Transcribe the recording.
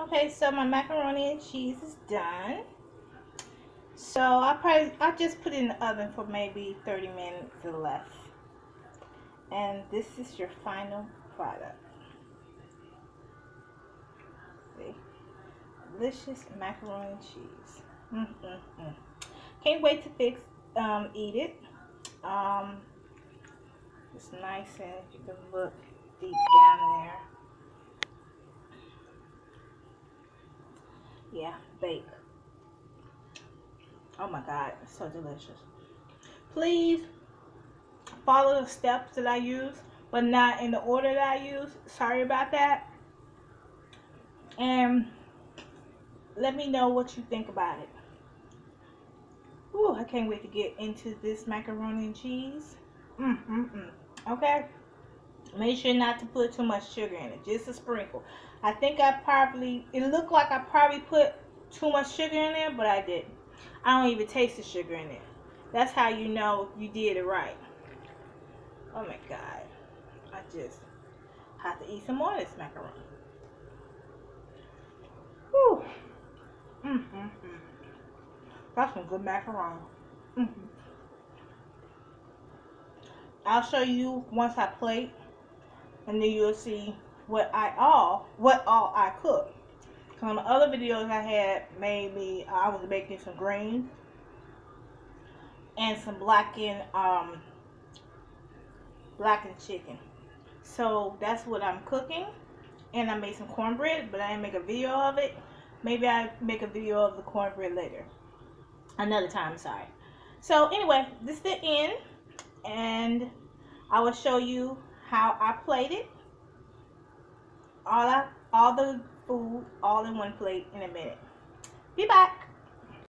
Okay, so my macaroni and cheese is done. So I probably I just put it in the oven for maybe 30 minutes or less. And this is your final product. See? Delicious macaroni and cheese. Mm -mm -mm. Can't wait to fix um, eat it. Um, it's nice and you can look deep down there. Yeah, bake. Oh my God, it's so delicious. Please follow the steps that I use, but not in the order that I use. Sorry about that. And let me know what you think about it. Ooh, I can't wait to get into this macaroni and cheese. Mm, mm, mm. Okay? Make sure not to put too much sugar in it. Just a sprinkle. I think I probably, it looked like I probably put too much sugar in there, but I didn't. I don't even taste the sugar in it. That's how you know you did it right. Oh my God. I just have to eat some more of this macaroni. Whew. Mm, mm, mm. That's some good macaroni. Mm -hmm. I'll show you once I plate, and then you'll see what I all what all I cook. The other videos I had made me I was making some greens and some blackened um blackened chicken. So that's what I'm cooking. And I made some cornbread, but I didn't make a video of it. Maybe I make a video of the cornbread later. Another time, sorry. So anyway, this is the end. And I will show you how I plated all I, all the food all in one plate in a minute. Be back.